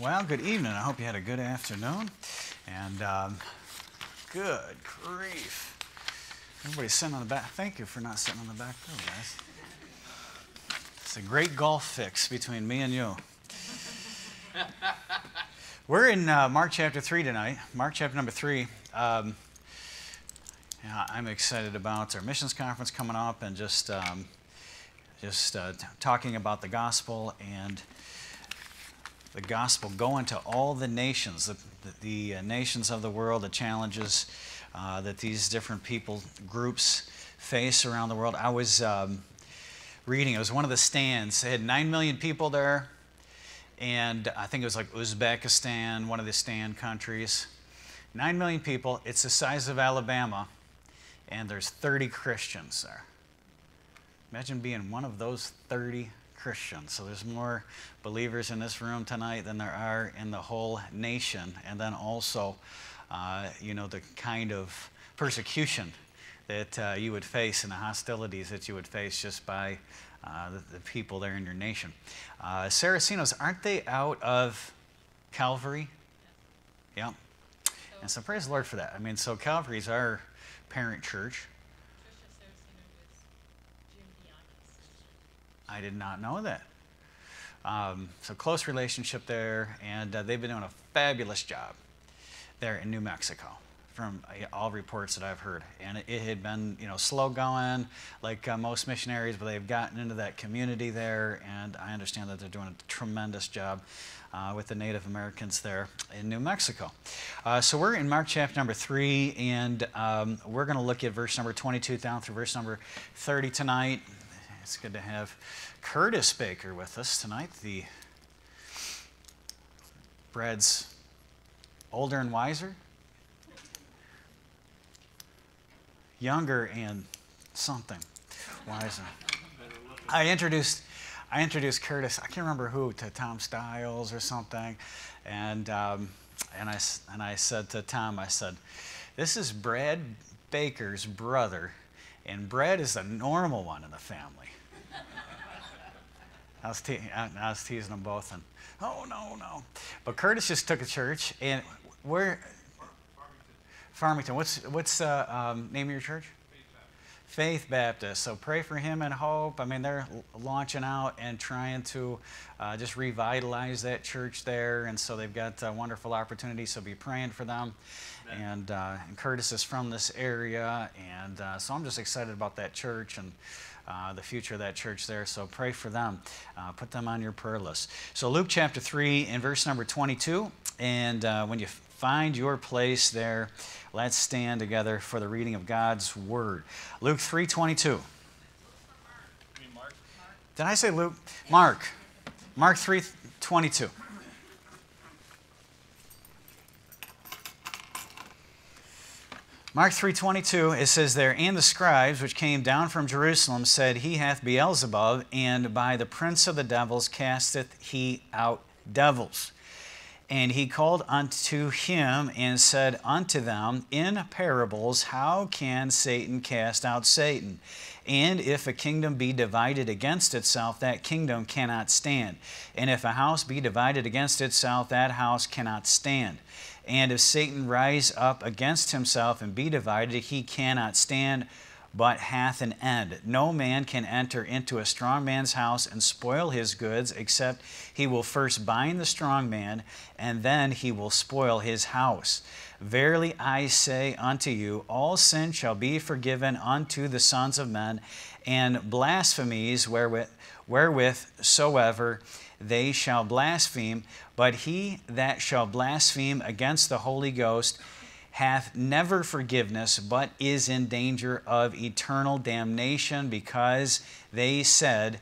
Well, good evening. I hope you had a good afternoon. And um, good grief. Everybody's sitting on the back. Thank you for not sitting on the back row, guys. It's a great golf fix between me and you. We're in uh, Mark chapter 3 tonight. Mark chapter number 3. Um, I'm excited about our missions conference coming up and just, um, just uh, talking about the gospel and the gospel going to all the nations, the, the, the uh, nations of the world, the challenges uh, that these different people groups face around the world. I was um, reading, it was one of the stands. They had 9 million people there, and I think it was like Uzbekistan, one of the stand countries. 9 million people, it's the size of Alabama, and there's 30 Christians there. Imagine being one of those 30 Christians. So there's more believers in this room tonight than there are in the whole nation. And then also, uh, you know, the kind of persecution that uh, you would face and the hostilities that you would face just by uh, the, the, people there in your nation. Uh, Saracenos, aren't they out of Calvary? Yeah. And so praise the Lord for that. I mean, so Calvary is our parent church. I did not know that. Um, so close relationship there, and uh, they've been doing a fabulous job there in New Mexico from uh, all reports that I've heard. And it, it had been, you know, slow going, like uh, most missionaries, but they've gotten into that community there, and I understand that they're doing a tremendous job uh, with the Native Americans there in New Mexico. Uh, so we're in Mark chapter number 3, and um, we're going to look at verse number 22 down through verse number 30 tonight. It's good to have Curtis Baker with us tonight, the Brad's older and wiser, younger and something wiser. I introduced I introduced Curtis. I can't remember who to Tom Stiles or something, and um, and I and I said to Tom, I said, "This is Brad Baker's brother, and Brad is the normal one in the family." I was, te- I was teasing them both, and oh no, no. But Curtis just took a church, and where? Farmington. Farmington. What's what's uh, um, name of your church? Faith Baptist. So pray for him and hope. I mean, they're launching out and trying to uh, just revitalize that church there, and so they've got a wonderful opportunities. So be praying for them. And, uh, and, Curtis is from this area, and uh, so I'm just excited about that church and uh, the future of that church there. So pray for them. Uh, put them on your prayer list. So Luke chapter 3 and verse number 22. And uh, when you find your place there, let's stand together for the reading of God's word. Luke 3:22. Did I say Luke? Mark. Mark 3:22. Mark 3:22 it says there and the scribes which came down from Jerusalem said he hath Beelzebub and by the prince of the devils casteth he out devils. And he called unto him and said unto them in parables how can Satan cast out Satan? And if a kingdom be divided against itself, that kingdom cannot stand. And if a house be divided against itself, that house cannot stand. And if Satan rise up against himself and be divided, he cannot stand, but hath an end. No man can enter into a strong man's house and spoil his goods, except he will first bind the strong man, and then he will spoil his house. Verily I say unto you, all sin shall be forgiven unto the sons of men, and blasphemies wherewith, wherewith soever they shall blaspheme. But he that shall blaspheme against the Holy Ghost hath never forgiveness, but is in danger of eternal damnation, because they said,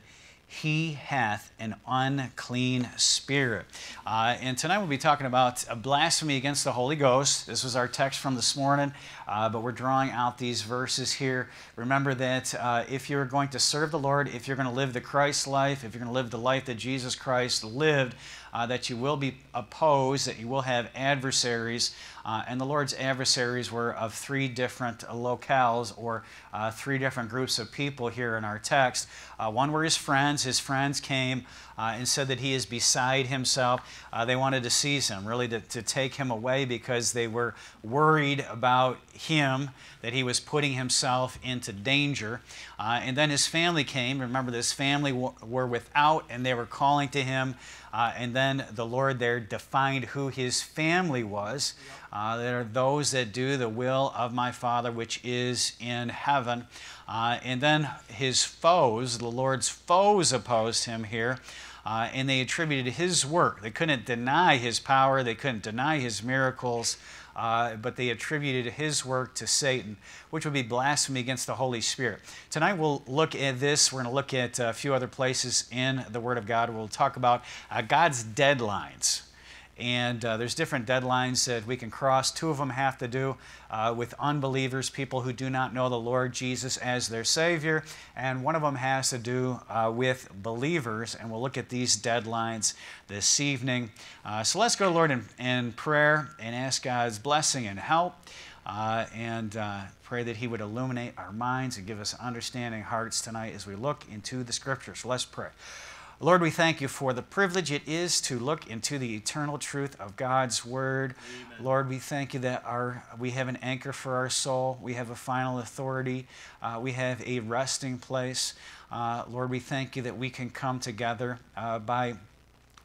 he hath an unclean spirit. Uh, and tonight we'll be talking about a blasphemy against the Holy Ghost. This was our text from this morning, uh, but we're drawing out these verses here. Remember that uh, if you're going to serve the Lord, if you're going to live the Christ life, if you're going to live the life that Jesus Christ lived, uh, that you will be opposed, that you will have adversaries. Uh, and the Lord's adversaries were of three different locales or uh, three different groups of people here in our text. Uh, one were his friends. His friends came uh, and said that he is beside himself. Uh, they wanted to seize him, really to, to take him away because they were worried about him, that he was putting himself into danger. Uh, and then his family came. Remember, this family were without and they were calling to him. And then the Lord there defined who his family was. Uh, there are those that do the will of my Father which is in heaven. Uh, and then his foes, the Lord's foes, opposed him here. Uh, and they attributed his work. They couldn't deny his power, they couldn't deny his miracles, uh, but they attributed his work to Satan, which would be blasphemy against the Holy Spirit. Tonight we'll look at this. We're going to look at a few other places in the Word of God. We'll talk about uh, God's deadlines and uh, there's different deadlines that we can cross. Two of them have to do uh, with unbelievers, people who do not know the Lord Jesus as their Savior, and one of them has to do uh, with believers, and we'll look at these deadlines this evening. Uh, so let's go Lord in, in, prayer and ask God's blessing and help, uh, and uh, pray that He would illuminate our minds and give us understanding hearts tonight as we look into the Scriptures. So let's pray. Lord, we thank you for the privilege it is to look into the eternal truth of God's Word. Amen. Lord, we thank you that our, we have an anchor for our soul. We have a final authority. Uh, we have a resting place. Uh, Lord, we thank you that we can come together uh, by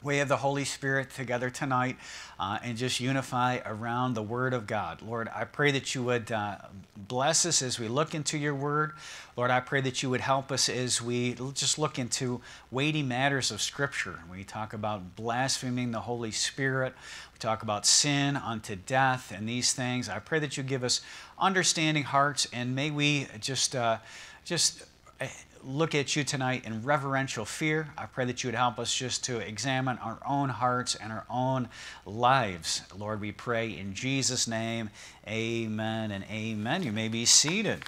way of the Holy Spirit together tonight uh, and just unify around the Word of God. Lord, I pray that you would uh, bless us as we look into your Word. Lord, I pray that you would help us as we just look into weighty matters of Scripture. We talk about blaspheming the Holy Spirit, we talk about sin unto death and these things. I pray that you give us understanding hearts and may we just, uh, just Eh, look at you tonight in reverential fear. I pray that you would help us just to examine our own hearts and our own lives. Lord, we pray in Jesus' name, amen and amen. You may be seated.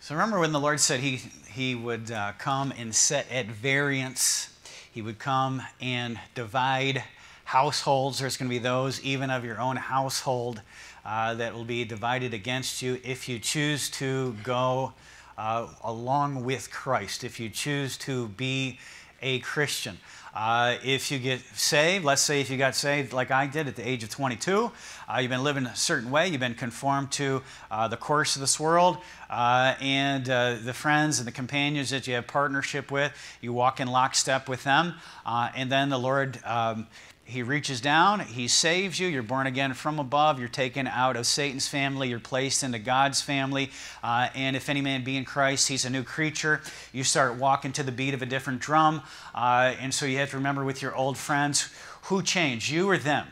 So remember when the Lord said he, he would uh, come and set at variance he would come and divide households. There's going to be those, even of your own household, uh, that will be divided against you if you choose to go uh, along with Christ, if you choose to be a Christian. Uh, if you get saved, let's say if you got saved like I did at the age of 22, uh, you've been living a certain way, you've been conformed to uh, the course of this world, uh, and uh, the friends and the companions that you have partnership with, you walk in lockstep with them, uh, and then the Lord. Um, he reaches down, He saves you. You're born again from above. You're taken out of Satan's family. You're placed into God's family. Uh, and if any man be in Christ, he's a new creature. You start walking to the beat of a different drum. Uh, and so you have to remember with your old friends who changed, you or them?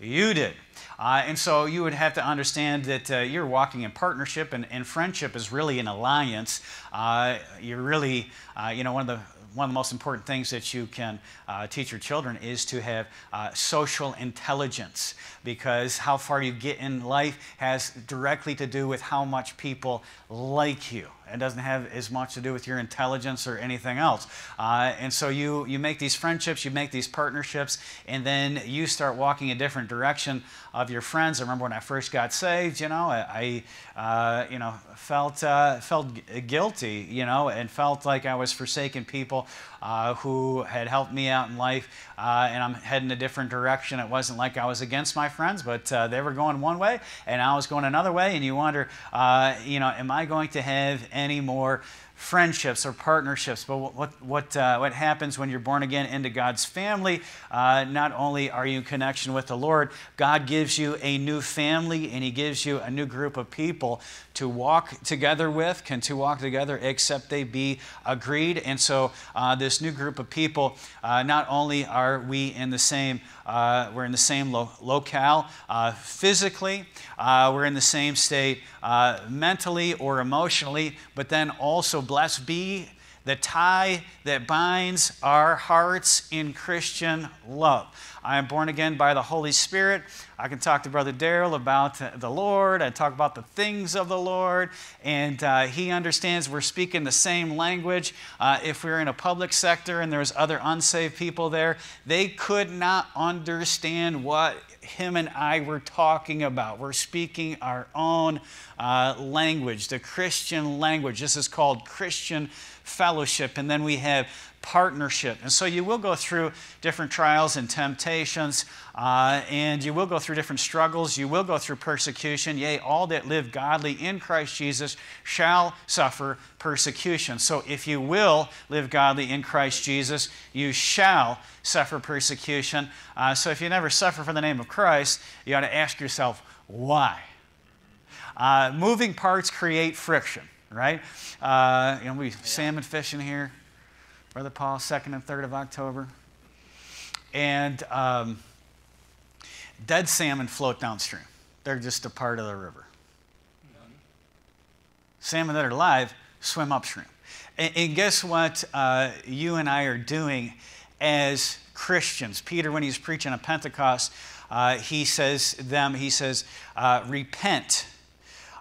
You did. Uh, and so you would have to understand that uh, you're walking in partnership, and, and, friendship is really an alliance. Uh, you're really, uh, you know, one of the one of the most important things that you can uh, teach your children is to have uh, social intelligence because how far you get in life has directly to do with how much people like you. It doesn't have as much to do with your intelligence or anything else. Uh, and so you, you make these friendships, you make these partnerships, and then you start walking a different direction of your friends. I remember when I first got saved, you know, I, uh, you know, felt, uh, felt guilty, you know, and felt like I was forsaking people uh, who had helped me out in life, uh, and I'm heading a different direction. It wasn't like I was against my friends, but uh, they were going one way, and I was going another way, and you wonder, uh, you know, am I going to have any more friendships or partnerships. But what, what, uh, what happens when you're born again into God's family? Uh, not only are you in connection with the Lord, God gives you a new family and He gives you a new group of people to walk together with. Can two walk together except they be agreed? And so, uh, this new group of people, uh, not only are we in the same uh, we're in the same lo- locale uh, physically, uh, we're in the same state uh, mentally or emotionally, but then also, blessed be the tie that binds our hearts in Christian love. I am born again by the Holy Spirit. I can talk to Brother Daryl about the Lord. I talk about the things of the Lord, and uh, he understands we're speaking the same language. Uh, if we we're in a public sector and there's other unsaved people there, they could not understand what him and I were talking about. We're speaking our own uh, language, the Christian language. This is called Christian fellowship. And then we have partnership. And so you will go through different trials and temptations, uh, and you will go through different struggles. You will go through persecution. Yea, all that live godly in Christ Jesus shall suffer persecution. So if you will live godly in Christ Jesus, you shall suffer persecution. Uh, so if you never suffer for the name of Christ, you ought to ask yourself, why? Uh, moving parts create friction, right? Uh, you know, we salmon fishing here Brother Paul, 2nd and 3rd of October. And um, dead salmon float downstream. They're just a part of the river. Salmon that are alive swim upstream. And, and guess what uh, you and I are doing as Christians? Peter, when he's preaching at Pentecost, uh, he says them, he says, uh, repent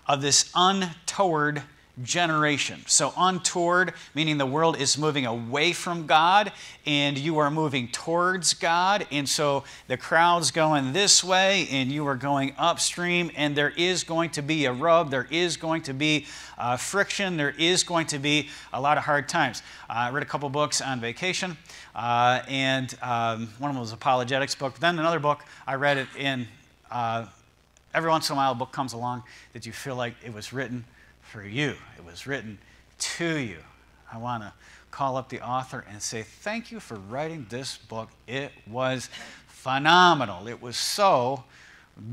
of this untoward generation. So, untoward, meaning the world is moving away from God and you are moving towards God. And so the crowd's going this way and you are going upstream, and there is going to be a rub, there is going to be uh, friction, there is going to be a lot of hard times. Uh, I read a couple books on vacation, uh, and um, one of them was apologetics book. Then another book, I read it in. Uh, every once in a while, a book comes along that you feel like it was written for you. It was written to you. I want to call up the author and say, Thank you for writing this book. It was phenomenal. It was so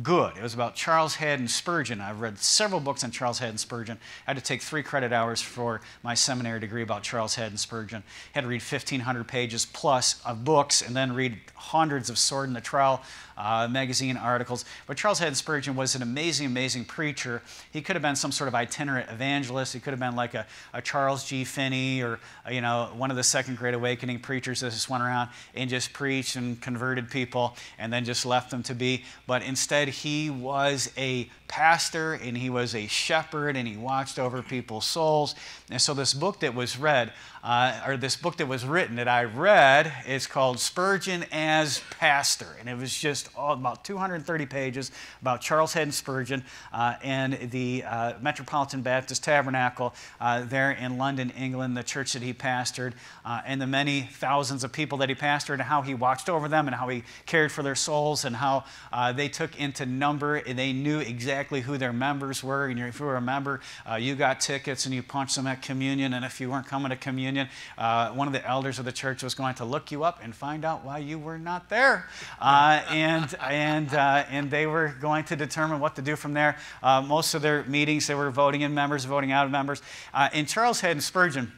good. It was about Charles Haddon Spurgeon. I've read several books on Charles Haddon Spurgeon. I had to take three credit hours for my seminary degree about Charles Haddon Spurgeon. I had to read 1,500 pages plus of books and then read hundreds of Sword and the Trowel uh, magazine articles. But Charles Haddon Spurgeon was an amazing, amazing preacher. He could have been some sort of itinerant evangelist. He could have been like a, a Charles G. Finney or, you know, one of the Second Great Awakening preachers that just went around and just preached and converted people and then just left them to be. But instead, he was a pastor and he was a shepherd and he watched over people's souls. And so, this book that was read, uh, or this book that was written that I read, is called Spurgeon as Pastor. And it was just all, about 230 pages about Charles Haddon Spurgeon uh, and the uh, Metropolitan Baptist Tabernacle uh, there in London, England, the church that he pastored, uh, and the many thousands of people that he pastored, and how he watched over them, and how he cared for their souls, and how uh, they took into number, and they knew exactly who their members were. And if you were a member, you got tickets and you punched them at communion, and if you weren't coming to communion, one of the elders of the church was going to look you up and find out why you were not there. and and, and, uh, and they were going to determine what to do from there. Uh, most of their meetings, they were voting in members, voting out of members. Uh, and Charles Haddon Spurgeon,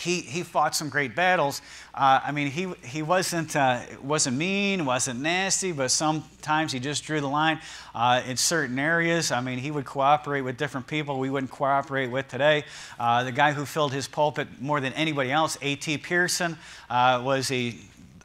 he, he fought some great battles. Uh, I mean, he, he wasn't, uh, wasn't mean, wasn't nasty, but sometimes he just drew the line uh, in certain areas. I mean, he would cooperate with different people we wouldn't cooperate with today. Uh, the guy who filled his pulpit more than anybody else, A.T. Pierson, uh, was a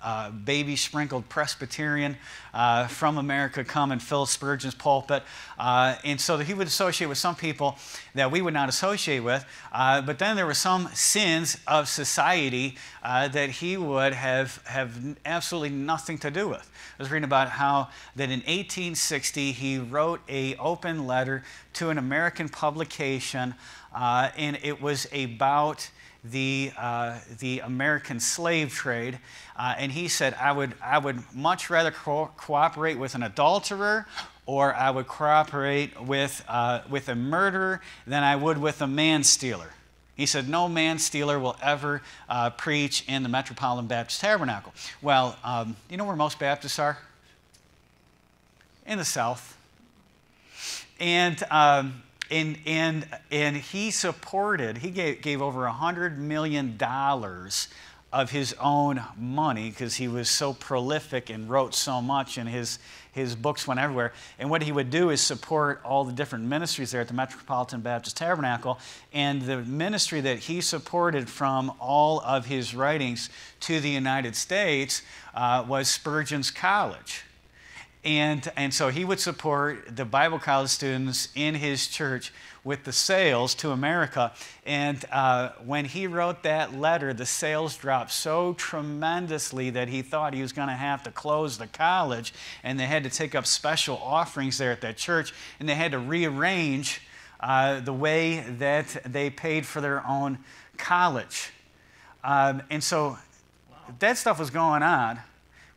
uh, baby sprinkled Presbyterian uh, from America come and fill Spurgeon's pulpit. Uh, and so that he would associate with some people that we would not associate with. Uh, but then there were some sins of society uh, that he would have, have absolutely nothing to do with. I was reading about how that in 1860 he wrote a open letter to an American publication, uh, and it was about the, the American slave trade. Uh, and he said, I would, I would much rather co- cooperate with an adulterer or I would cooperate with, uh, with a murderer than I would with a man stealer. He said, No man stealer will ever uh, preach in the Metropolitan Baptist Tabernacle. Well, um, you know where most Baptists are? In the South. And um, and, and, and he supported, he gave, gave over $100 million of his own money because he was so prolific and wrote so much and his, his books went everywhere. And what he would do is support all the different ministries there at the Metropolitan Baptist Tabernacle. And the ministry that he supported from all of his writings to the United States uh, was Spurgeon's College. And, and so he would support the Bible college students in his church with the sales to America. And uh, when he wrote that letter, the sales dropped so tremendously that he thought he was going to have to close the college. And they had to take up special offerings there at that church. And they had to rearrange uh, the way that they paid for their own college. Um, and so that stuff was going on.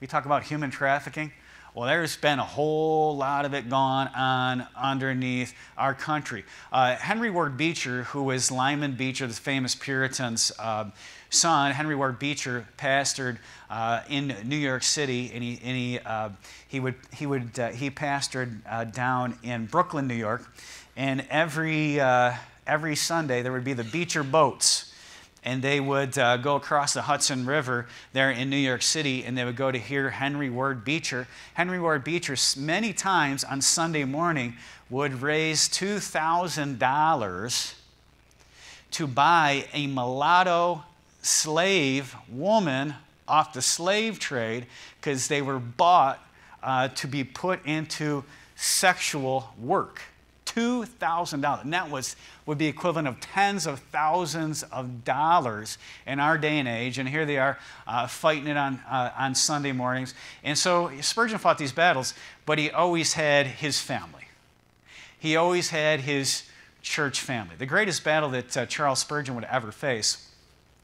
We talk about human trafficking. Well, there's been a whole lot of it gone on underneath our country. Uh, Henry Ward Beecher, who was Lyman Beecher, the famous Puritan's uh, son, Henry Ward Beecher, pastored uh, in New York City, and he, and he, uh, he would, he, would, uh, he pastored uh, down in Brooklyn, New York, and every, every Sunday there would be the Beecher boats and they would uh, go across the Hudson River there in New York City, and they would go to hear Henry Ward Beecher. Henry Ward Beecher, many times on Sunday morning, would raise $2,000 to buy a mulatto slave woman off the slave trade because they were bought uh, to be put into sexual work. $2,000. And that was, would be equivalent of tens of thousands of dollars in our day and age. And here they are uh, fighting it on, uh, on Sunday mornings. And so Spurgeon fought these battles, but he always had his family. He always had his church family. The greatest battle that uh, Charles Spurgeon would ever face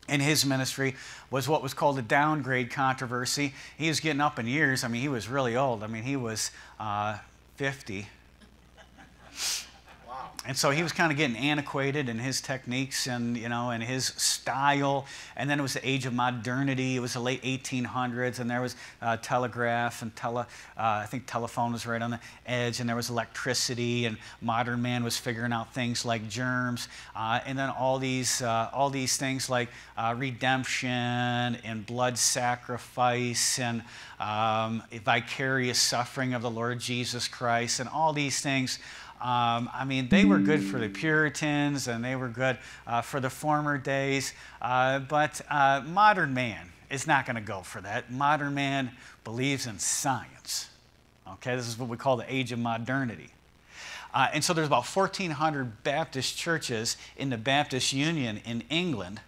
in his ministry was what was called a downgrade controversy. He was getting up in years. I mean, he was really old. I mean, he was uh, 50 and so he was kind of getting antiquated in his techniques and you know and his style. And then it was the age of modernity. It was the late 1800s and there was uh, telegraph and tele uh, i think telephone was right on the edge and there was electricity and modern man was figuring out things like germs. Uh, and then all these uh, all these things like uh, redemption and blood sacrifice and um, vicarious suffering of the lord jesus christ and all these things um, I mean, they were good for the Puritans and they were good uh, for the former days, uh, but uh, modern man is not going to go for that. Modern man believes in science. Okay, this is what we call the age of modernity. Uh, and so there's about 1,400 Baptist churches in the Baptist Union in England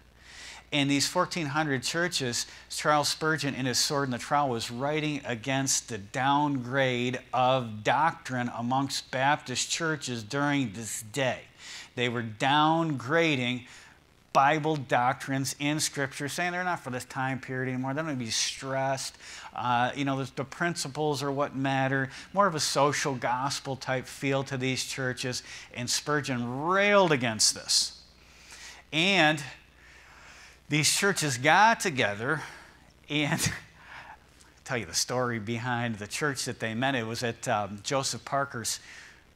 in these 1,400 churches, Charles Spurgeon, in his Sword and the Trowel, was writing against the downgrade of doctrine amongst Baptist churches during this day. They were downgrading Bible doctrines in Scripture, saying they're not for this time period anymore. They don't need to be stressed. Uh, you know, the principles are what matter. More of a social gospel type feel to these churches. And Spurgeon railed against this. And these churches got together and tell you the story behind the church that they met. It was at um, Joseph Parker's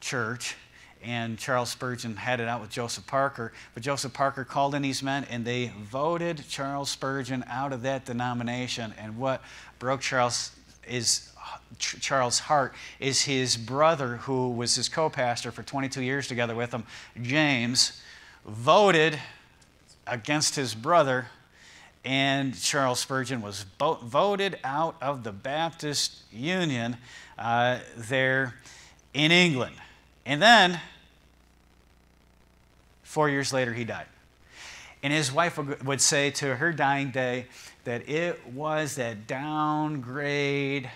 church, and Charles Spurgeon had it out with Joseph Parker. But Joseph Parker called in these men, and they voted Charles Spurgeon out of that denomination. And what broke Charles is Charles Hart is his brother, who was his co-pastor for 22 years together with him, James, voted against his brother, and Charles Spurgeon was voted out of the Baptist Union uh, there in England. And then, four years later, he died. And his wife would say to her dying day that it was that downgrade,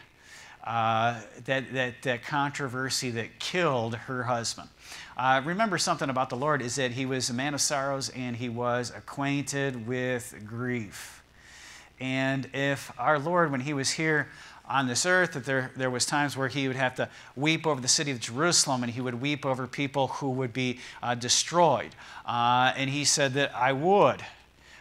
uh, that, that, that controversy that killed her husband. Uh, remember something about the Lord is that he was a man of sorrows and he was acquainted with grief. And if our Lord, when he was here on this earth, that there, there was times where he would have to weep over the city of Jerusalem and he would weep over people who would be uh, destroyed. Uh, and he said that I would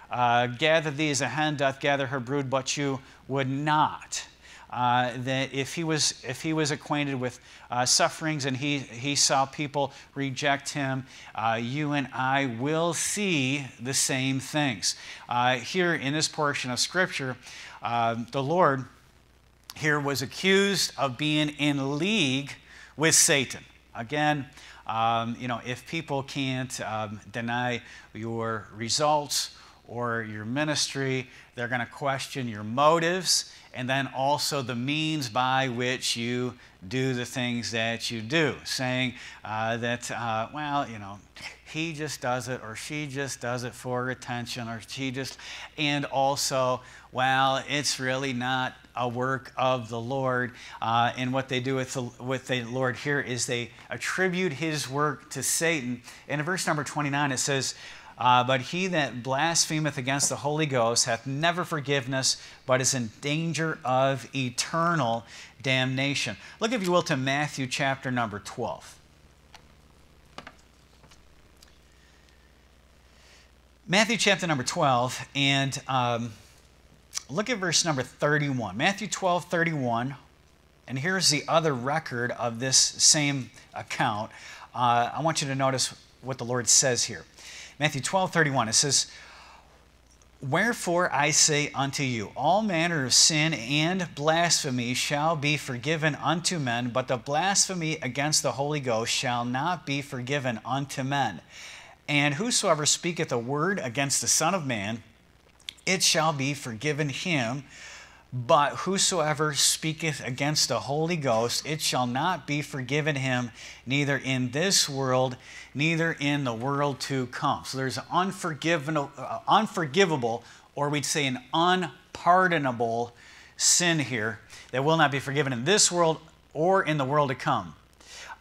uh, gather thee as a hen doth gather her brood, but you would not. Uh, that if he was if he was acquainted with uh, sufferings and he he saw people reject him, uh, you and I will see the same things. Uh, here in this portion of Scripture, uh, the Lord here was accused of being in league with Satan. Again. Um, you know, if people can't um, deny your results or your ministry, they're going to question your motives and then also the means by which you do the things that you do, saying uh, that, uh, well, you know, he just does it or she just does it for attention or she just, and also, well, it's really not a work of the Lord. Uh, and what they do with the, with the Lord here is they attribute his work to Satan. And in verse number 29, it says, uh, but he that blasphemeth against the Holy Ghost hath never forgiveness, but is in danger of eternal damnation. Look, if you will, to Matthew chapter number 12. Matthew chapter number 12, and um, look at verse number 31. Matthew 12, 31. And here's the other record of this same account. Uh, I want you to notice what the Lord says here. Matthew 12, 31, it says, Wherefore I say unto you, all manner of sin and blasphemy shall be forgiven unto men, but the blasphemy against the Holy Ghost shall not be forgiven unto men. And whosoever speaketh a word against the Son of Man, it shall be forgiven him. But whosoever speaketh against the Holy Ghost, it shall not be forgiven him, neither in this world, neither in the world to come. So there's an unforgivable, uh, unforgivable or we'd say an unpardonable sin here that will not be forgiven in this world or in the world to come.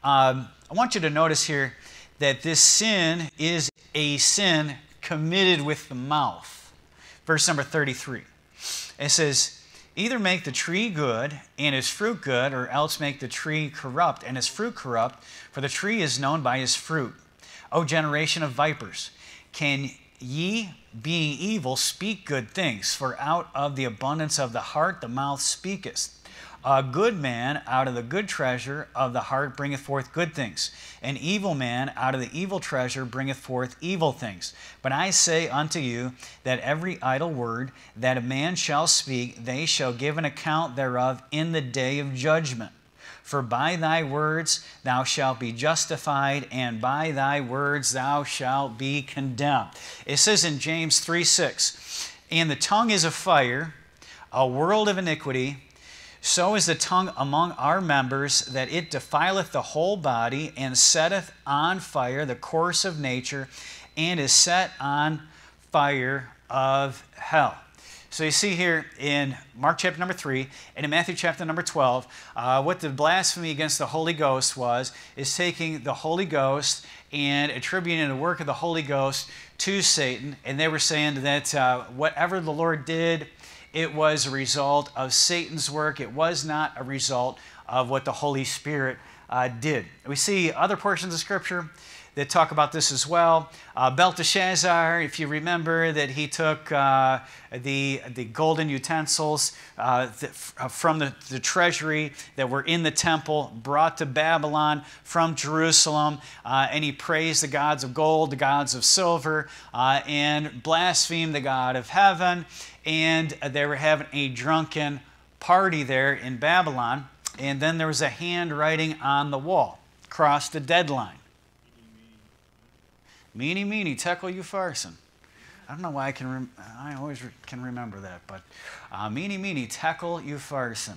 Um, I want you to notice here that this sin is a sin committed with the mouth. Verse number 33. It says, Either make the tree good and his fruit good, or else make the tree corrupt and his fruit corrupt, for the tree is known by his fruit. O generation of vipers, can ye, being evil, speak good things? For out of the abundance of the heart the mouth speaketh. A good man out of the good treasure of the heart bringeth forth good things. An evil man out of the evil treasure bringeth forth evil things. But I say unto you that every idle word that a man shall speak, they shall give an account thereof in the day of judgment. For by thy words thou shalt be justified, and by thy words thou shalt be condemned. It says in James 3 6, And the tongue is a fire, a world of iniquity. So is the tongue among our members, that it defileth the whole body, and setteth on fire the course of nature, and is set on fire of hell. So you see here in Mark chapter number 3 and in Matthew chapter number 12, uh, what the blasphemy against the Holy Ghost was, is taking the Holy Ghost and attributing the work of the Holy Ghost to Satan. And they were saying that uh, whatever the Lord did, it was a result of Satan's work. It was not a result of what the Holy Spirit uh, did. We see other portions of Scripture that talk about this as well. Uh, Belteshazzar, if you remember, that he took uh, the, the golden utensils uh, uh, from the, the treasury that were in the temple, brought to Babylon from Jerusalem, uh, and he praised the gods of gold, the gods of silver, uh, and blasphemed the God of heaven. And they were having a drunken party there in Babylon. And then there was a handwriting on the wall, crossed the deadline. Mene, mene, tekel upharsin. I don't know why I can, I always re- can remember that, but uh, mene, mene, tekel upharsin.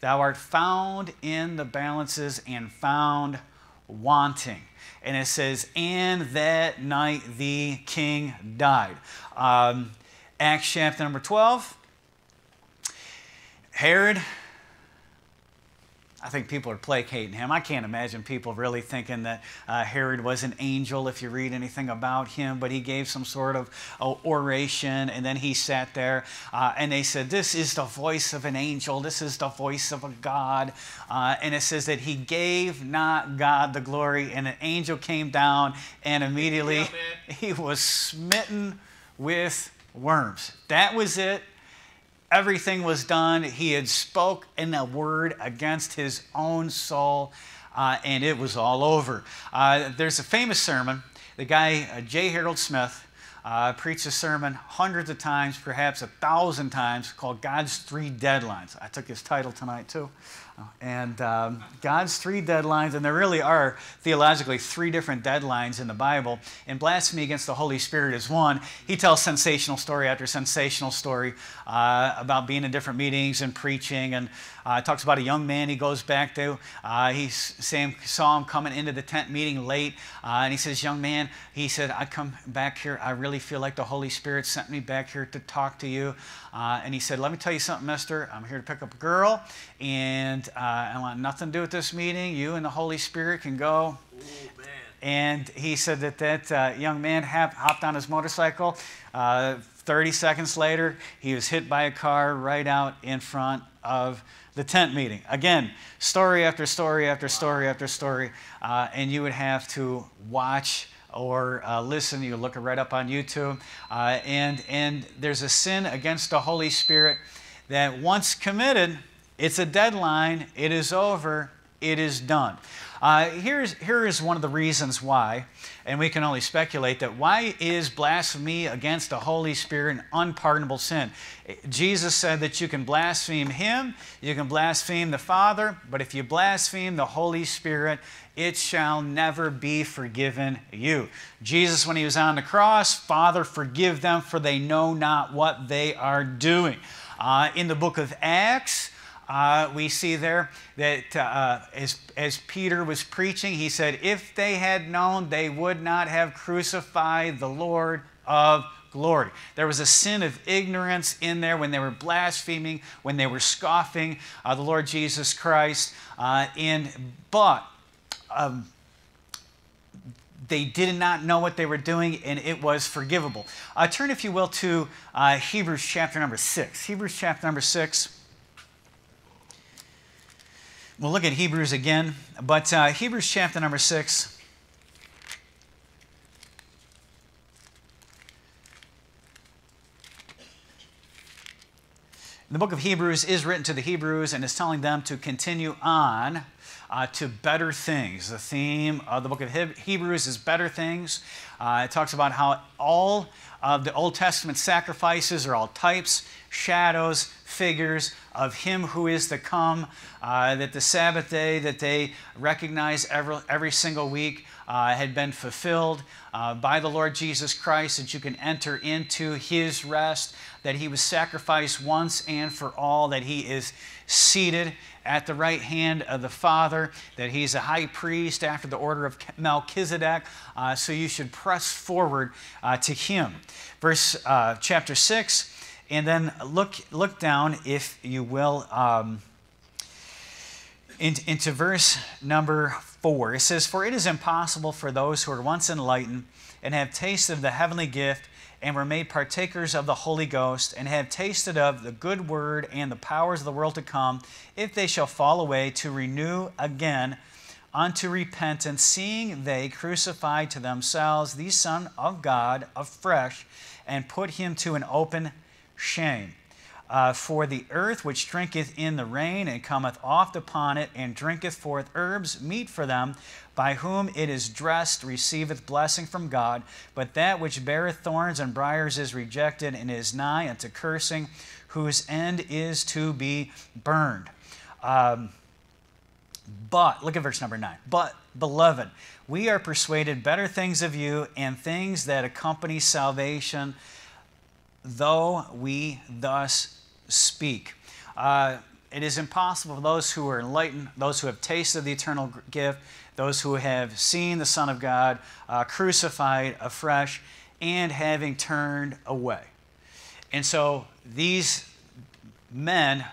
Thou art found in the balances and found wanting. And it says, and that night the king died. Um, Acts chapter number 12. Herod I think people are placating him. I can't imagine people really thinking that uh, Herod was an angel if you read anything about him, but he gave some sort of uh, oration and then he sat there uh, and they said, This is the voice of an angel, this is the voice of a God. Uh, and it says that he gave not God the glory, and an angel came down and immediately yeah, he was smitten with worms. That was it. Everything was done. He had spoke in a word against his own soul, uh, and it was all over. Uh, there's a famous sermon. The guy, uh, J. Harold Smith, uh, preached a sermon hundreds of times, perhaps a thousand times, called God's Three Deadlines. I took his title tonight, too. And um, God's three deadlines, and there really are theologically three different deadlines in the Bible. And blasphemy against the Holy Spirit is one. He tells sensational story after sensational story uh, about being in different meetings and preaching. And uh, talks about a young man he goes back to. Uh, he Sam saw him coming into the tent meeting late, uh, and he says, "Young man," he said, "I come back here. I really feel like the Holy Spirit sent me back here to talk to you." Uh, and he said, "Let me tell you something, Mister. I'm here to pick up a girl, and uh, I want nothing to do with this meeting. You and the Holy Spirit can go." and he said that that uh, young man hopped on his motorcycle. Uh, 30 seconds later, he was hit by a car right out in front of the tent meeting. Again, story after story after story after story, uh, and you would have to watch or uh, listen. You look it right up on YouTube, uh, and and there's a sin against the Holy Spirit that once committed, it's a deadline. It is over. It is done. Uh, here's, here is one of the reasons why, and we can only speculate that why is blasphemy against the Holy Spirit an unpardonable sin? Jesus said that you can blaspheme Him, you can blaspheme the Father, but if you blaspheme the Holy Spirit, it shall never be forgiven you. Jesus, when He was on the cross, Father, forgive them, for they know not what they are doing. Uh, in the book of Acts, uh, we see there that uh, as, as Peter was preaching, he said, If they had known, they would not have crucified the Lord of glory. There was a sin of ignorance in there when they were blaspheming, when they were scoffing uh, the Lord Jesus Christ. Uh, in, but um, they did not know what they were doing, and it was forgivable. Uh, turn, if you will, to uh, Hebrews chapter number 6. Hebrews chapter number 6. We'll look at Hebrews again, but uh, Hebrews chapter number 6. The book of Hebrews is written to the Hebrews and is telling them to continue on uh, to better things. The theme of the book of Hebrews is better things. Uh, it talks about how all of the Old Testament sacrifices are all types, shadows, figures of Him who is to come. Uh, that the Sabbath day that they recognize every, every single week uh, had been fulfilled uh, by the Lord Jesus Christ, that you can enter into His rest, that He was sacrificed once and for all, that He is seated at the right hand of the Father, that He's a high priest after the order of Melchizedek. Uh, so you should press forward uh, to Him. Verse uh, chapter 6. And then look, look down, if you will, um, into, into verse number 4. It says, For it is impossible for those who are once enlightened and have tasted of the heavenly gift and were made partakers of the Holy Ghost, and have tasted of the good word and the powers of the world to come, if they shall fall away, to renew again unto repentance, seeing they crucified to themselves the Son of God afresh, and put him to an open shame. Uh, for the earth which drinketh in the rain and cometh oft upon it, and drinketh forth herbs meet for them, by whom it is dressed, receiveth blessing from God. But that which beareth thorns and briers is rejected, and is nigh unto cursing, whose end is to be burned. Um, but, look at verse number 9. But, beloved, we are persuaded better things of you, and things that accompany salvation though we thus speak. Uh, it is impossible for those who are enlightened, those who have tasted the eternal gift, those who have seen the Son of God uh, crucified afresh and having turned away. And so these men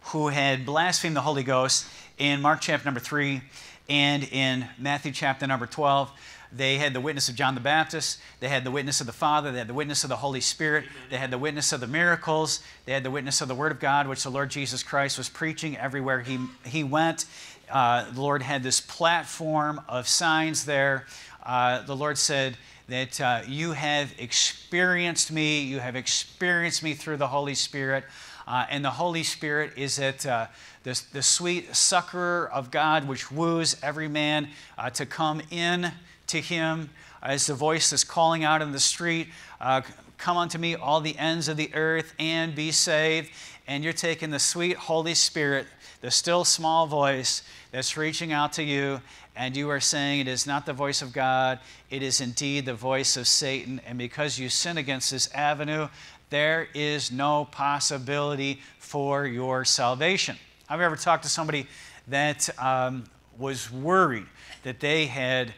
who had blasphemed the Holy Ghost in Mark chapter number 3 and in Matthew chapter number 12, they had the witness of John the Baptist. They had the witness of the Father. They had the witness of the Holy Spirit. They had the witness of the miracles. They had the witness of the Word of God, which the Lord Jesus Christ was preaching everywhere he, he went. Uh, the Lord had this platform of signs there. Uh, the Lord said that uh, you have experienced me. You have experienced me through the Holy Spirit. Uh, and the Holy Spirit is it uh, the, the sweet succorer of God, which woos every man uh, to come in to him as the voice that's calling out in the street, uh, Come unto me, all the ends of the earth, and be saved. And you're taking the sweet Holy Spirit, the still small voice that's reaching out to you, and you are saying it is not the voice of God, it is indeed the voice of Satan. And because you sin against this avenue, there is no possibility for your salvation. Have you ever talked to somebody that um, was worried that they had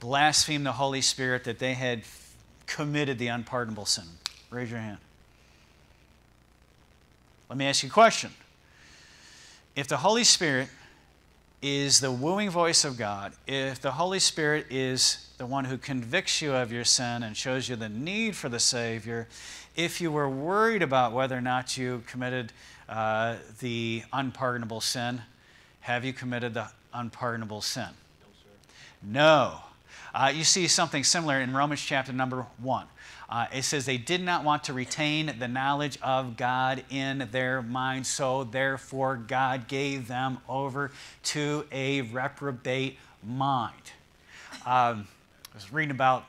blasphemed the Holy Spirit, that they had committed the unpardonable sin? Raise your hand. Let me ask you a question. If the Holy Spirit is the wooing voice of God, if the Holy Spirit is the one who convicts you of your sin and shows you the need for the Savior, if you were worried about whether or not you committed uh, the unpardonable sin, have you committed the unpardonable sin? No. no. Uh, you see something similar in Romans chapter number 1. Uh, it says they did not want to retain the knowledge of God in their mind, so therefore God gave them over to a reprobate mind. Um, I was reading about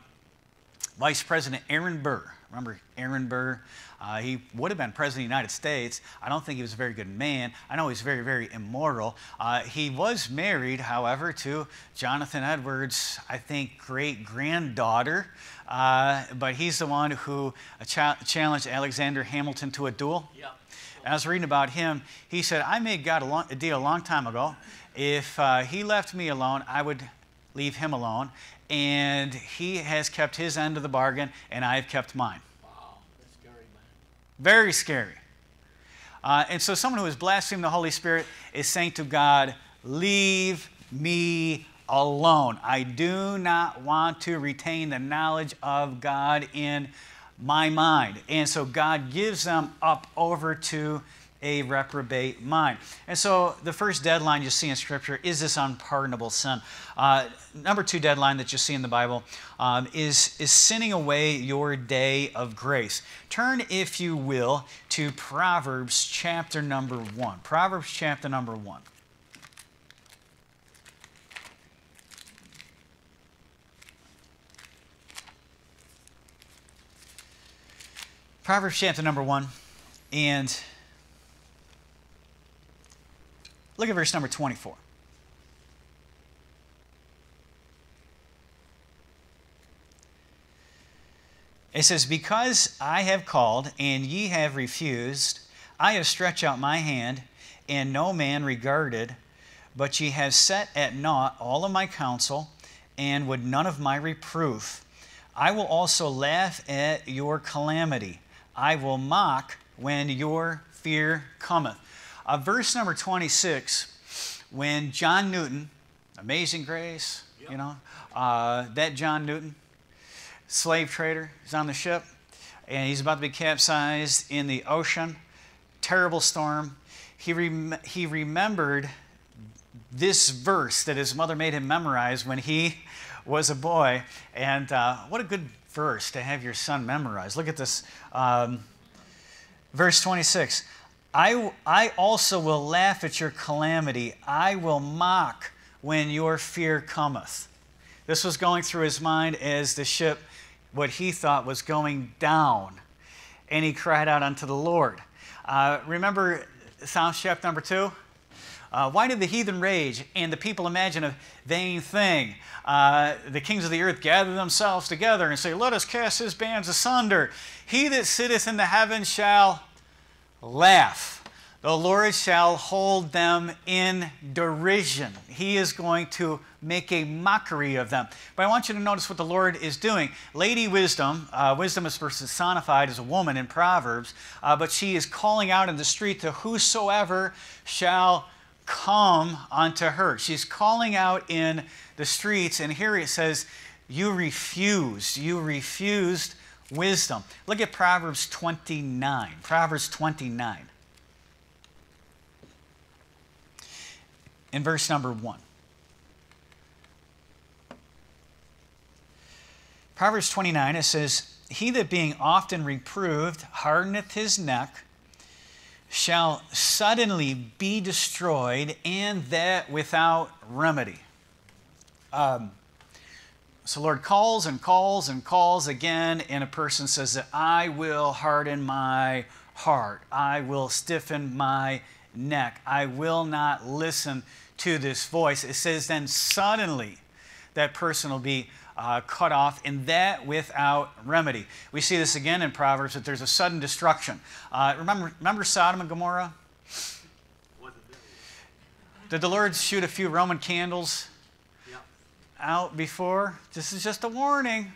Vice President Aaron Burr. Remember Aaron Burr? Uh, he would have been president of the United States. I don't think he was a very good man. I know he's very, very immoral. Uh, he was married, however, to Jonathan Edwards, I think, great granddaughter. Uh, but he's the one who cha- challenged Alexander Hamilton to a duel. Yeah. I was reading about him. He said, I made God a, long, a deal a long time ago. If uh, he left me alone, I would leave him alone. And he has kept his end of the bargain, and I have kept mine. Very scary. Uh, and so, someone who has blasphemed the Holy Spirit is saying to God, Leave me alone. I do not want to retain the knowledge of God in my mind. And so, God gives them up over to a reprobate mind. And so the first deadline you see in Scripture is this unpardonable sin. Uh, number two deadline that you see in the Bible um, is, is sinning away your day of grace. Turn, if you will, to Proverbs chapter number one. Proverbs chapter number one. Proverbs chapter number one. And Look at verse number 24. It says, Because I have called, and ye have refused, I have stretched out my hand, and no man regarded, but ye have set at naught all of my counsel, and would none of my reproof. I will also laugh at your calamity. I will mock when your fear cometh. Uh, verse number 26, when John Newton, Amazing Grace, yep. you know, uh, that John Newton, slave trader, is on the ship, and he's about to be capsized in the ocean. Terrible storm. He, rem- he remembered this verse that his mother made him memorize when he was a boy. And uh, what a good verse to have your son memorize. Look at this. Um, verse 26 I, I also will laugh at your calamity. I will mock when your fear cometh. This was going through his mind as the ship, what he thought was going down. And he cried out unto the Lord. Uh, remember Psalms chapter number two? Uh, why did the heathen rage and the people imagine a vain thing? Uh, the kings of the earth gather themselves together and say, Let us cast his bands asunder. He that sitteth in the heavens shall laugh. The Lord shall hold them in derision. He is going to make a mockery of them. But I want you to notice what the Lord is doing. Lady Wisdom, uh, wisdom is personified as a woman in Proverbs, uh, but she is calling out in the street to whosoever shall come unto her. She's calling out in the streets, and here it says, You refused. You refused wisdom. Look at Proverbs 29. Proverbs 29. In verse number 1. Proverbs 29, it says, He that being often reproved hardeneth his neck, shall suddenly be destroyed, and that without remedy. Um, so, Lord calls and calls and calls again, and a person says that I will harden my heart, I will stiffen my neck, I will not listen to this voice. It says, then suddenly that person will be uh, cut off, and that without remedy. We see this again in Proverbs that there's a sudden destruction. Uh, remember, remember Sodom and Gomorrah? Did the Lord shoot a few Roman candles out before? This is just a warning.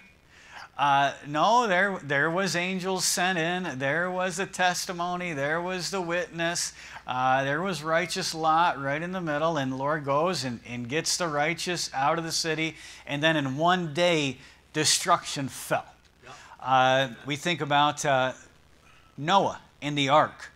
Uh, no, there, there was angels sent in. There was a testimony. There was the witness. Uh, there was righteous Lot right in the middle. And Lord goes and, and gets the righteous out of the city. And then in one day, destruction fell. Uh, we think about uh, Noah in the ark.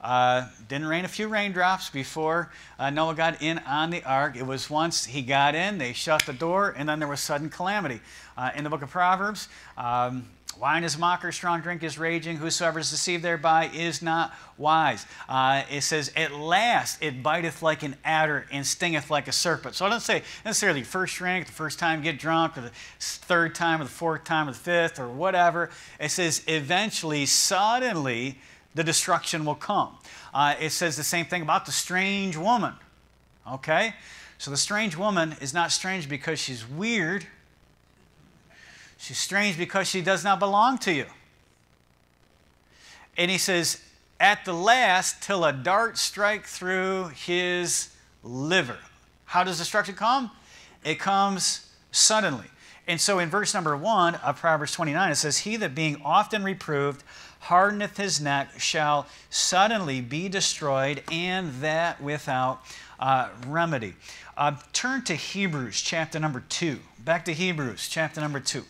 Uh, didn't rain a few raindrops before uh, Noah got in on the ark. It was once he got in, they shut the door, and then there was sudden calamity. Uh, in the book of Proverbs, um, wine is mocker, strong drink is raging. Whosoever is deceived thereby is not wise. Uh, it says, At last it biteth like an adder and stingeth like a serpent. So I don't say necessarily first drink, the first time get drunk, or the third time, or the fourth time, or the fifth, or whatever. It says, eventually, suddenly, the destruction will come. Uh, it says the same thing about the strange woman. Okay? So the strange woman is not strange because she's weird. She's strange because she does not belong to you. And he says, at the last, till a dart strike through his liver. How does destruction come? It comes suddenly. And so in verse number one of Proverbs 29, it says, He that being often reproved hardeneth his neck shall suddenly be destroyed, and that without uh, remedy. Uh, turn to Hebrews chapter number 2. Back to Hebrews chapter number 2.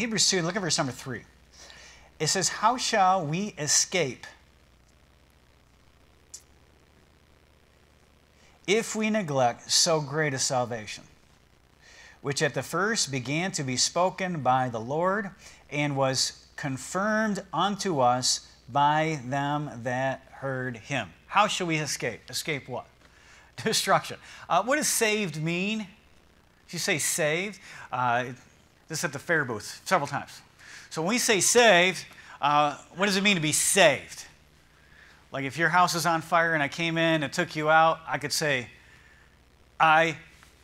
Hebrews 2, look at verse number 3. It says, How shall we escape if we neglect so great a salvation, which at the first began to be spoken by the Lord and was confirmed unto us by them that heard him? How shall we escape? Escape what? Destruction. Uh, what does saved mean? If you say saved, uh, this at the fair booth several times. So when we say saved, uh, what does it mean to be saved? Like if your house is on fire and I came in and took you out, I could say, I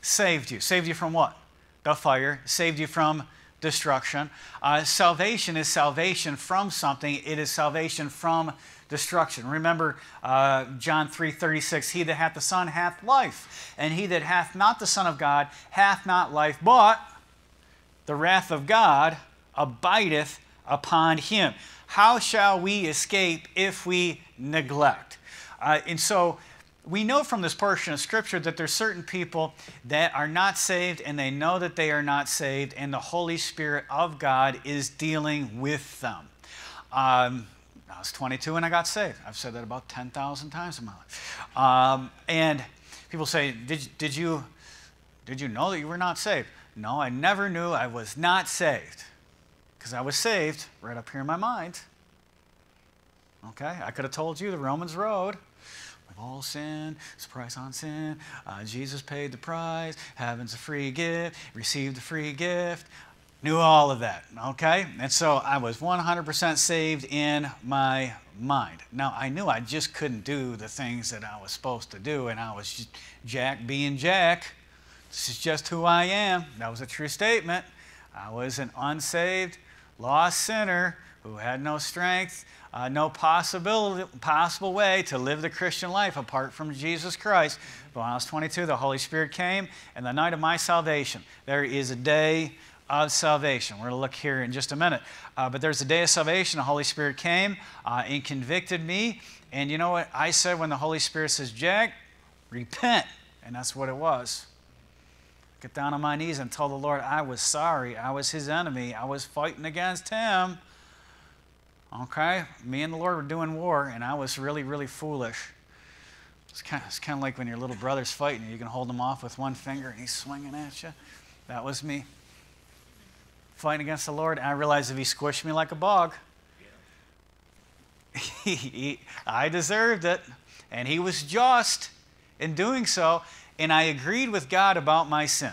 saved you. Saved you from what? The fire. Saved you from destruction. Uh, salvation is salvation from something. It is salvation from destruction. Remember uh, John 3:36, He that hath the Son hath life, and he that hath not the Son of God hath not life, but the wrath of God abideth upon him. How shall we escape if we neglect? Uh, and so we know from this portion of Scripture that there's certain people that are not saved and they know that they are not saved, and the Holy Spirit of God is dealing with them. Um, I was 22 and I got saved. I've said that about 10,000 times in my life. Um, and people say, did, did, you, did you know that you were not saved? No, I never knew I was not saved because I was saved right up here in my mind. Okay, I could have told you the Romans road. We've all sinned. It's a price on sin. Uh, Jesus paid the price. Heaven's a free gift. Received a free gift. Knew all of that. Okay, and so I was 100% saved in my mind. Now I knew I just couldn't do the things that I was supposed to do, and I was Jack being Jack. This is just who I am. That was a true statement. I was an unsaved, lost sinner who had no strength, uh, no possible, possible way to live the Christian life apart from Jesus Christ. But when I was 22, the Holy Spirit came, and the night of my salvation, there is a day of salvation. We're going to look here in just a minute. Uh, but there's a day of salvation. The Holy Spirit came uh, and convicted me. And you know what I said when the Holy Spirit says, Jack, repent. And that's what it was. Get down on my knees and tell the Lord I was sorry. I was his enemy. I was fighting against him. Okay? Me and the Lord were doing war, and I was really, really foolish. It's kind, of, it's kind of like when your little brother's fighting, you You can hold him off with one finger and he's swinging at you. That was me. Fighting against the Lord, and I realized if he squished me like a he, I deserved it, and he was just in doing so, and I agreed with God about my sin.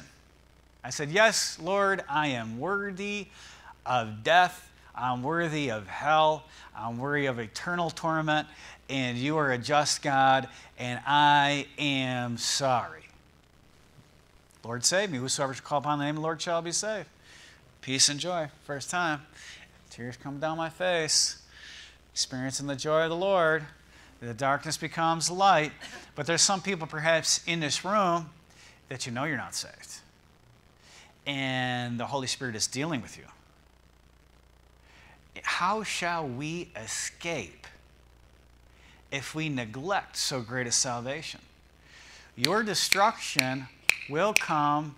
I said, Yes, Lord, I am worthy of death. I'm worthy of hell. I'm worthy of eternal torment. And you are a just God, and I am sorry. Lord, save me. Whosoever shall call upon the name of the Lord shall be saved. Peace and joy. First time. Tears come down my face. Experiencing the joy of the Lord. The darkness becomes light. But there's some people perhaps in this room that you know you're not saved. And the Holy Spirit is dealing with you. How shall we escape if we neglect so great a salvation? Your destruction will come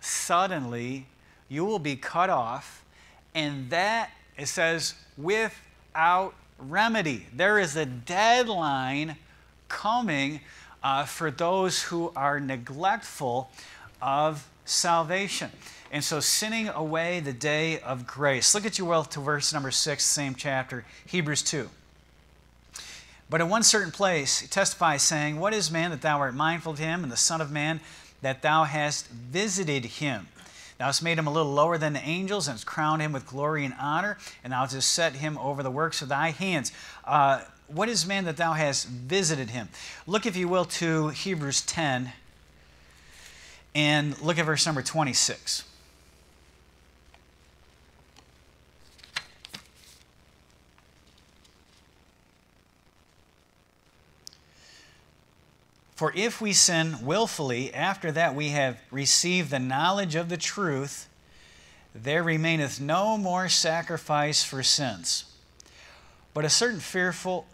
suddenly. You will be cut off. And that, it says, without remedy. There is a deadline coming uh, for those who are neglectful of salvation. And so, sinning away the day of grace. Look at your well to verse number six, same chapter, Hebrews 2. But in one certain place, he testifies, saying, What is man that thou art mindful of him, and the Son of Man that thou hast visited him? Thou hast made him a little lower than the angels, and hast crowned him with glory and honor, and thou hast set him over the works of thy hands. Uh, what is man that thou hast visited him? Look, if you will, to Hebrews 10, and look at verse number 26. For if we sin willfully after that we have received the knowledge of the truth, there remaineth no more sacrifice for sins, but a certain fearful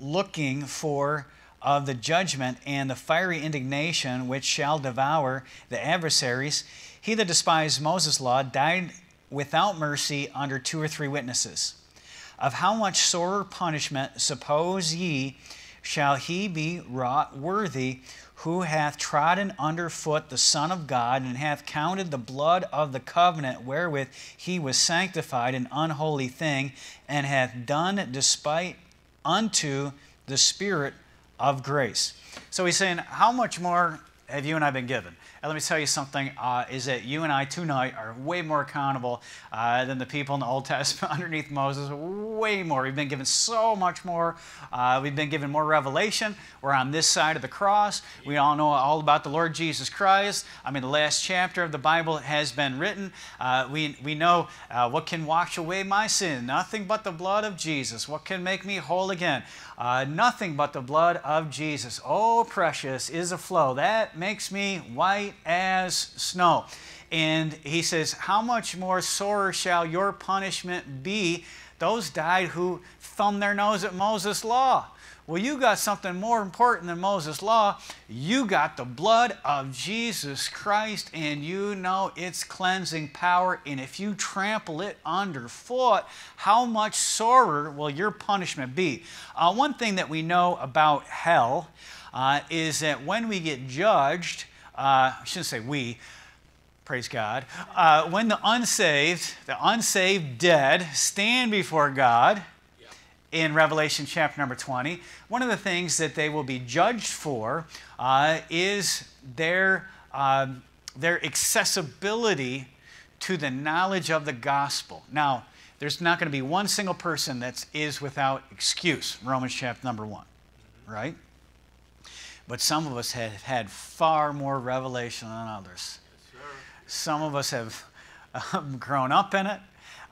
looking for of the judgment and the fiery indignation which shall devour the adversaries. He that despised Moses' law died without mercy under two or three witnesses. Of how much sorer punishment suppose ye? Shall he be wrought worthy who hath trodden under foot the Son of God, and hath counted the blood of the covenant wherewith he was sanctified an unholy thing, and hath done despite unto the Spirit of grace. So he's saying, How much more have you and I been given? And let me tell you something uh, is that you and I tonight are way more accountable uh, than the people in the Old Testament underneath Moses. Way more. We've been given so much more. Uh, we've been given more revelation. We're on this side of the cross. We all know all about the Lord Jesus Christ. I mean, the last chapter of the Bible has been written. Uh, we, we know uh, what can wash away my sin? Nothing but the blood of Jesus. What can make me whole again? Uh, nothing but the blood of Jesus. Oh, precious is a flow. That makes me white as snow. And he says, How much more sore shall your punishment be? Those died who thumbed their nose at Moses' law. Well, you got something more important than Moses' law. You got the blood of Jesus Christ, and you know its cleansing power. And if you trample it underfoot, how much sorer will your punishment be? Uh, one thing that we know about hell uh, is that when we get judged, uh, I shouldn't say we, praise God, uh, when the unsaved, the unsaved dead stand before God, in Revelation chapter number 20, one of the things that they will be judged for uh, is their, uh, their accessibility to the knowledge of the gospel. Now, there's not going to be one single person that is is without excuse, Romans chapter number 1, right? But some of us have had far more revelation than others. Yes, some of us have uh, grown up in it,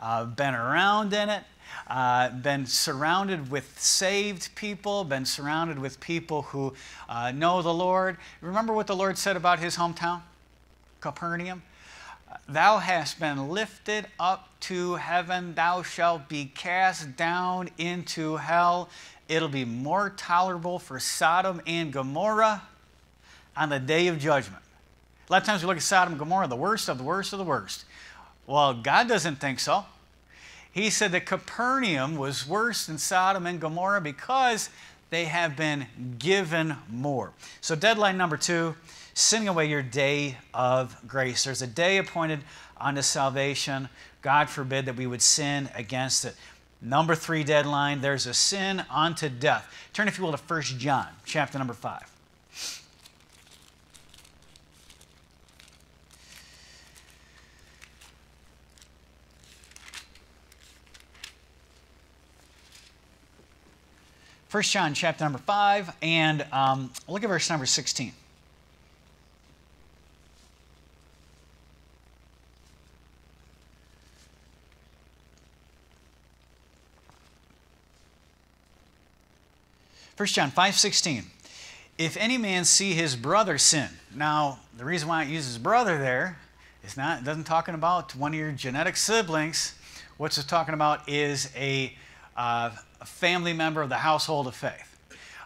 uh, been around in it, uh, been surrounded with saved people, been surrounded with people who uh, know the Lord. Remember what the Lord said about his hometown, Capernaum? Thou hast been lifted up to heaven, thou shalt be cast down into hell. It'll be more tolerable for Sodom and Gomorrah on the day of judgment. A lot of times we look at Sodom and Gomorrah, the worst of the worst of the worst. Well, God doesn't think so. He said that Capernaum was worse than Sodom and Gomorrah because they have been given more. So, deadline number two sending away your day of grace. There's a day appointed unto salvation. God forbid that we would sin against it. Number three deadline, there's a sin unto death. Turn, if you will, to 1 John, chapter number 5. First John chapter number 5, and um, look at verse number 16. First John 5:16. If any man see his brother sin. Now, the reason why it uses brother there is not it doesn't talking about one of your genetic siblings. What's it talking about is a, uh, a family member of the household of faith.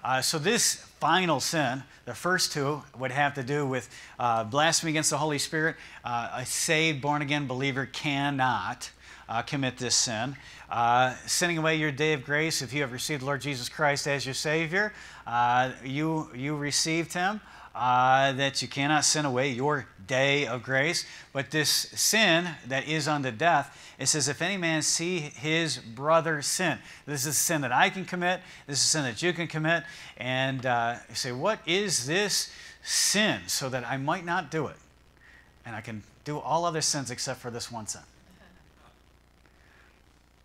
Uh, so this final sin, the first two, would have to do with uh, blasphemy against the Holy Spirit. Uh, a saved, born again believer cannot uh, commit this sin. Uh, sending away your day of grace, if you have received Lord Jesus Christ as your Savior, uh, you, you received Him, uh, that you cannot send away your day of grace. But this sin that is unto death, it says, if any man see his brother sin, this is a sin that I can commit, this is a sin that you can commit. And uh, you say, what is this sin so that I might not do it? And I can do all other sins except for this one sin.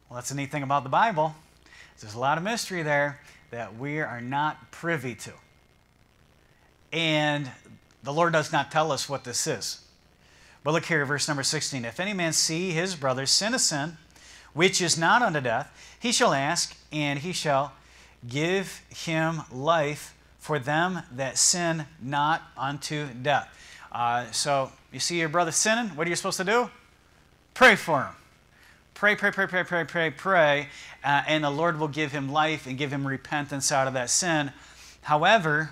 Well, that's the neat thing about the Bible. There's a lot of mystery there that we are not privy to. And the Lord does not tell us what this is. But look here, verse number 16. If any man see his brother sin a sin, which is not unto death, he shall ask, and he shall give him life for them that sin not unto death. Uh, so you see your brother sinning, what are you supposed to do? Pray for him. Pray, pray, pray, pray, pray, pray, pray, uh, and the Lord will give him life and give him repentance out of that sin. However,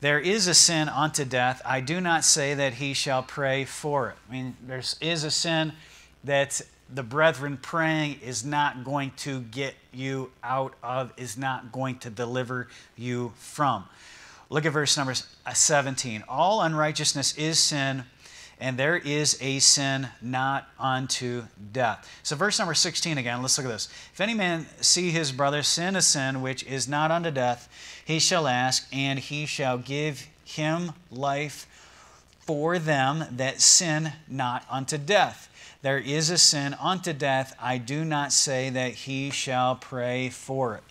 there is a sin unto death. I do not say that he shall pray for it. I mean, there is a sin that the brethren praying is not going to get you out of, is not going to deliver you from. Look at verse number 17. All unrighteousness is sin and there is a sin not unto death. So, verse number 16 again, let's look at this. If any man see his brother sin a sin which is not unto death, he shall ask, and he shall give him life for them that sin not unto death. There is a sin unto death. I do not say that he shall pray for it.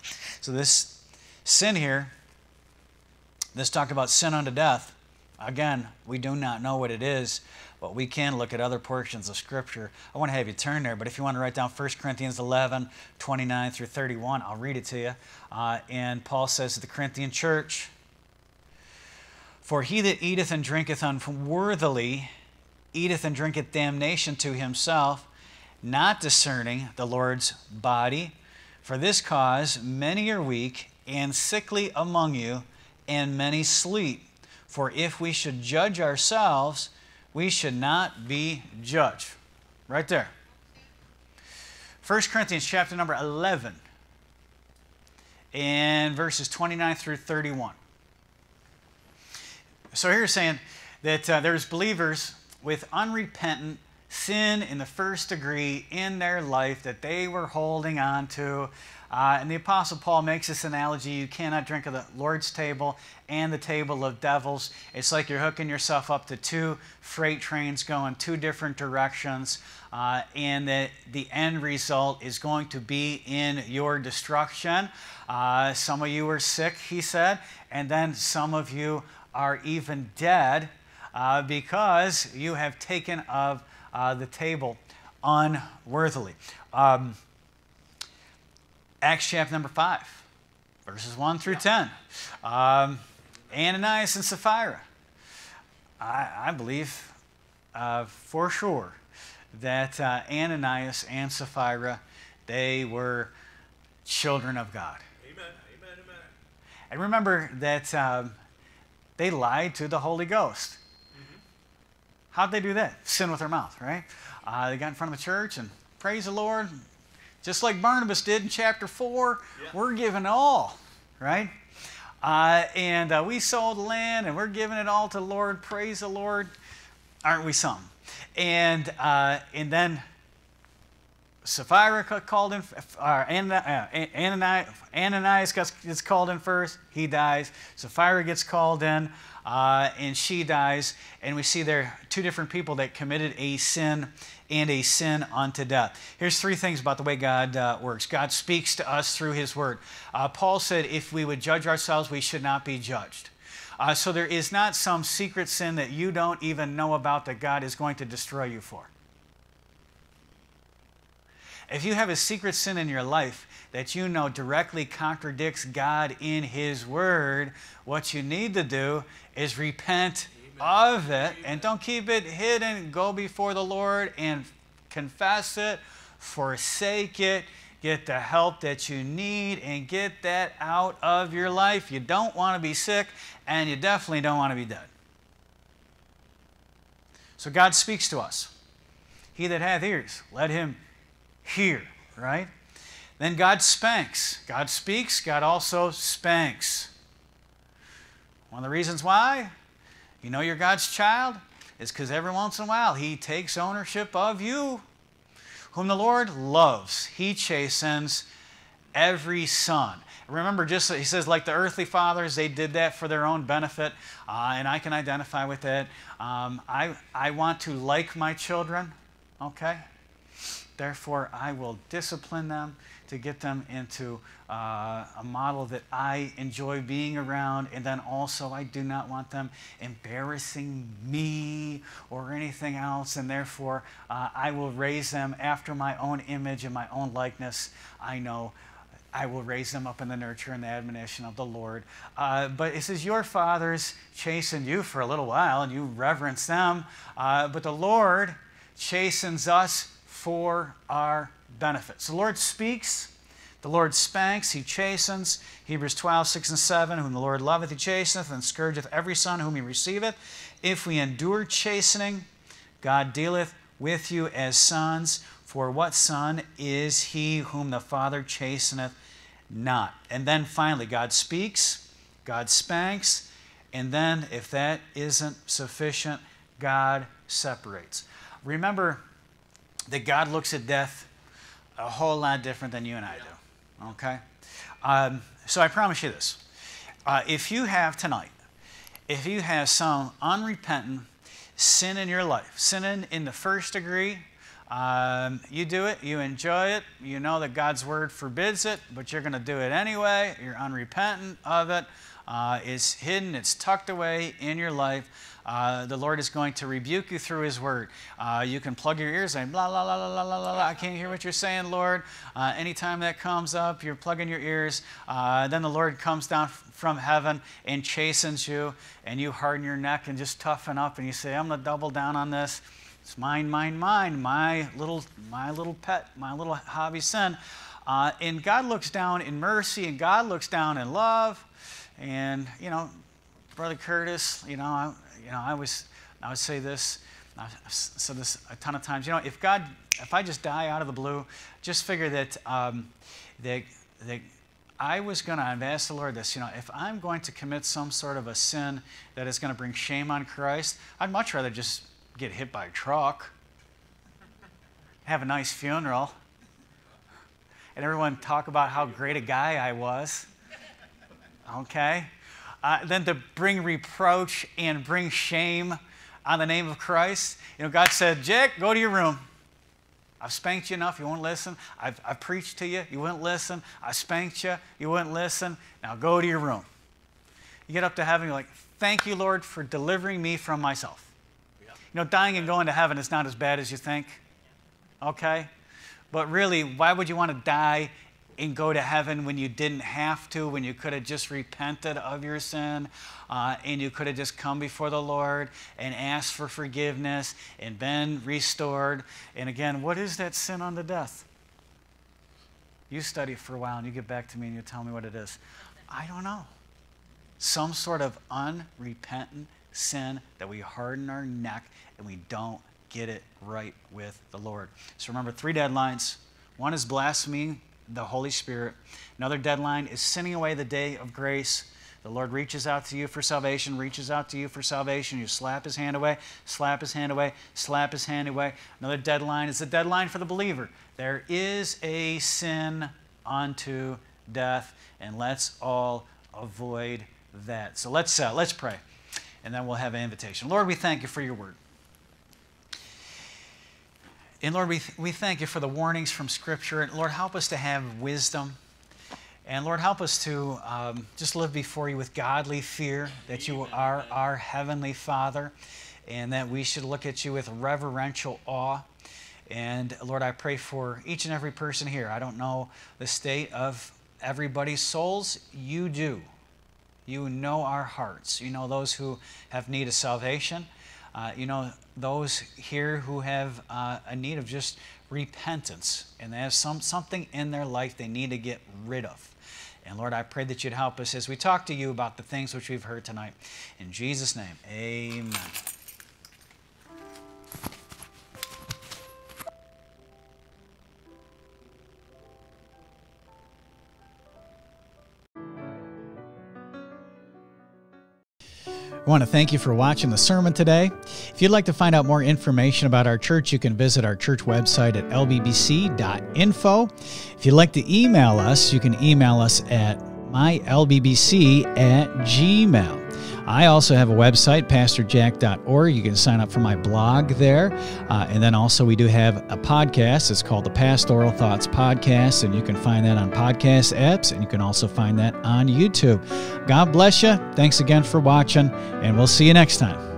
So, this sin here, this talked about sin unto death. Again, we do not know what it is, but we can look at other portions of Scripture. I want to have you turn there, but if you want to write down 1 Corinthians 11, 29 through 31, I'll read it to you. Uh, and Paul says to the Corinthian church, For he that eateth and drinketh unworthily eateth and drinketh damnation to himself, not discerning the Lord's body. For this cause many are weak and sickly among you, and many sleep. For if we should judge ourselves, we should not be judged. Right there. 1 Corinthians chapter number 11 and verses 29 through 31. So here saying that uh, there's believers with unrepentant sin in the first degree in their life that they were holding on to. Uh, and the Apostle Paul makes this analogy you cannot drink of the Lord's table and the table of devils. It's like you're hooking yourself up to two freight trains going two different directions, uh, and the, the end result is going to be in your destruction. Uh, some of you are sick, he said, and then some of you are even dead uh, because you have taken of uh, the table unworthily. Um, Acts chapter number 5, verses 1 through 10. Um, Ananias and Sapphira. I, I believe uh, for sure that uh, Ananias and Sapphira, they were children of God. Amen. Amen. Amen. And remember that um, they lied to the Holy Ghost. How'd they do that? Sin with their mouth, right? Uh, they got in front of the church and praise the Lord. Just like Barnabas did in chapter 4, yeah. we're giving all, right? Uh, and uh, we sold land and we're giving it all to the Lord. Praise the Lord. Aren't we some? And, uh, and then Sapphira called in, uh, Ananias, Ananias gets called in first. He dies. Sapphira gets called in, uh, and she dies. And we see there two different people that committed a sin and a sin unto death. Here's three things about the way God uh, works God speaks to us through His Word. Uh, Paul said, if we would judge ourselves, we should not be judged. Uh, so there is not some secret sin that you don't even know about that God is going to destroy you for. If you have a secret sin in your life that you know directly contradicts God in His Word, what you need to do is repent. Of it and don't keep it hidden. Go before the Lord and confess it, forsake it, get the help that you need, and get that out of your life. You don't want to be sick, and you definitely don't want to be dead. So God speaks to us. He that hath ears, let him hear, right? Then God spanks. God speaks, God also spanks. One of the reasons why you know you're God's child It's because every once in a while He takes ownership of you. Whom the Lord loves, He chastens every son. Remember, just he says, like the earthly fathers, they did that for their own benefit, uh, and I can identify with that. Um, I, I want to like my children, okay? Therefore, I will discipline them to get them into uh, a model that I enjoy being around. And then also, I do not want them embarrassing me or anything else. And therefore, uh, I will raise them after my own image and my own likeness. I know. I will raise them up in the nurture and the admonition of the Lord. Uh, but it says, Your fathers chastened you for a little while, and you reverence them. Uh, but the Lord chastens us for our benefit. So the Lord speaks, the Lord spanks, he chastens. Hebrews 12, 6 and 7, whom the Lord loveth, he chasteneth, and scourgeth every son whom he receiveth. If we endure chastening, God dealeth with you as sons. For what son is he whom the Father chasteneth not? And then finally, God speaks, God spanks, and then if that isn't sufficient, God separates. Remember, that God looks at death a whole lot different than you and I do. Okay? Um, so I promise you this. Uh, if you have tonight, if you have some unrepentant sin in your life, sinning in the first degree, um, you do it, you enjoy it, you know that God's word forbids it, but you're going to do it anyway, you're unrepentant of it, uh, it's hidden, it's tucked away in your life. Uh, the Lord is going to rebuke you through His Word. Uh, you can plug your ears and blah, blah, blah, blah, blah, blah, blah. I can't hear what you're saying, Lord. Uh, anytime that comes up, you're plugging your ears. Uh, then the Lord comes down from heaven and chastens you, and you harden your neck and just toughen up, and you say, I'm going to double down on this. It's mine, mine, mine, my little, my little pet, my little hobby sin. Uh, and God looks down in mercy, and God looks down in love. And, you know, Brother Curtis, you know, I, you know, I was, I would say this, I've said this a ton of times. You know, if God, if I just die out of the blue, just figure that, um, that, that I was going to, I've asked the Lord this, you know, if I'm going to commit some sort of a sin that is going to bring shame on Christ, I'd much rather just get hit by a truck, have a nice funeral, and everyone talk about how great a guy I was. Okay? Uh, than to bring reproach and bring shame on the name of Christ. You know, God said, Jack, go to your room. I've spanked you enough, you won't listen. I've, I've preached to you, you wouldn't listen. I spanked you, you wouldn't listen. Now go to your room. You get up to heaven, you're like, thank you, Lord, for delivering me from myself. You know, dying and going to heaven is not as bad as you think. Okay? But really, why would you want to die and go to heaven when you didn't have to, when you could have just repented of your sin uh, and you could have just come before the Lord and asked for forgiveness and been restored. And again, what is that sin unto death? You study it for a while and you get back to me and you tell me what it is. I don't know. Some sort of unrepentant sin, that we harden our neck, and we don't get it right with the Lord. So remember three deadlines. One is blaspheming the Holy Spirit. Another deadline is sending away the day of grace. The Lord reaches out to you for salvation, reaches out to you for salvation. You slap his hand away, slap his hand away, slap his hand away. Another deadline is the deadline for the believer. There is a sin unto death, and let's all avoid that. So let's, uh, let's pray, and then we'll have an invitation. Lord, we thank you for your word. And Lord, we, we thank you for the warnings from Scripture. And Lord, help us to have wisdom. And Lord, help us to um, just live before you with godly fear that you are our Heavenly Father and that we should look at you with reverential awe. And Lord, I pray for each and every person here. I don't know the state of everybody's souls. You do. You know our hearts. You know those who have need of salvation. Uh, you know those here who have uh, a need of just repentance and they have some, something in their life they need to get rid of. And Lord, I pray that you'd help us as we talk to you about the things which we've heard tonight. In Jesus' name, amen. I want to thank you for watching the sermon today. If you'd like to find out more information about our church, you can visit our church website at lbbc.info. If you'd like to email us, you can email us at mylbbc at gmail. I also have a website, pastorjack.org. You can sign up for my blog there. Uh, and then also, we do have a podcast. It's called the Pastoral Thoughts Podcast, and you can find that on podcast apps, and you can also find that on YouTube. God bless you. Thanks again for watching, and we'll see you next time.